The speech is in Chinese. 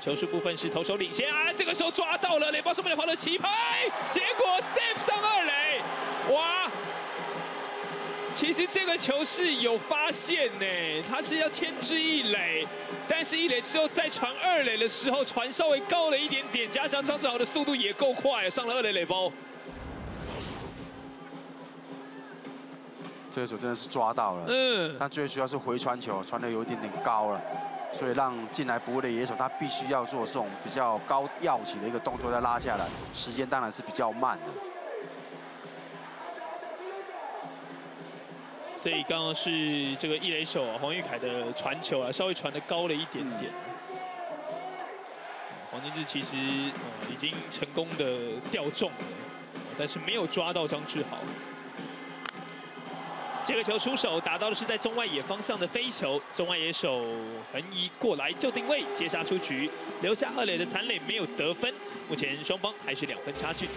球速部分是投手领先啊，这个时候抓到了垒包上面的跑的起拍，结果 safe 上二垒，哇！其实这个球是有发现呢，他是要牵制一垒，但是一垒之后再传二垒的时候，传稍微高了一点点，加上张志豪的速度也够快，上了二垒垒包。这个球真的是抓到了，嗯，但最需要是回传球，传的有一点点高了。所以让进来补位的野手，他必须要做这种比较高吊起的一个动作，再拉下来，时间当然是比较慢的。所以刚刚是这个一垒手黄玉凯的传球啊，稍微传的高了一点点。黄金志其实呃已经成功的吊中了，但是没有抓到张志豪。这个球出手打到的是在中外野方向的飞球，中外野手横移过来就定位，接杀出局，留下二垒的残垒没有得分，目前双方还是两分差距。